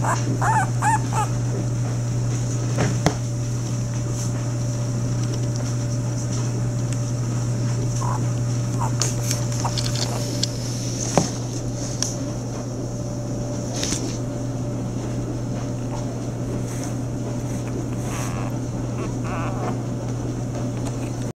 Ha ha ha ha!